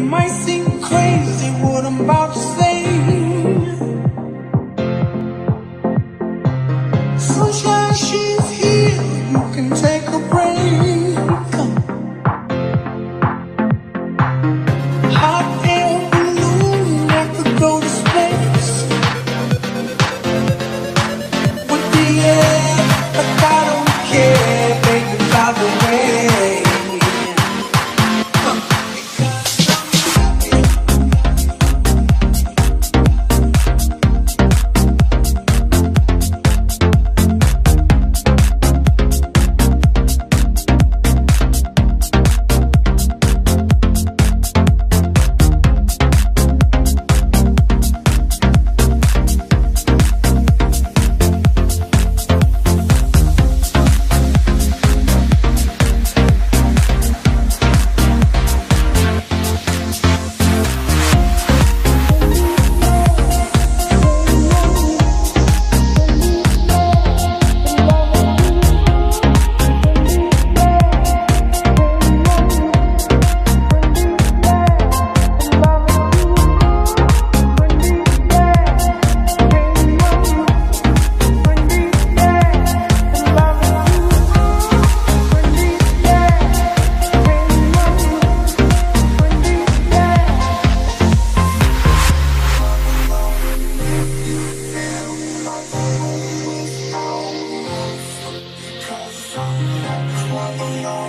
might seem crazy what I'm to say. Sunshine, she's here, you can take a break. Hot air balloon, go to space With the air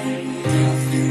Música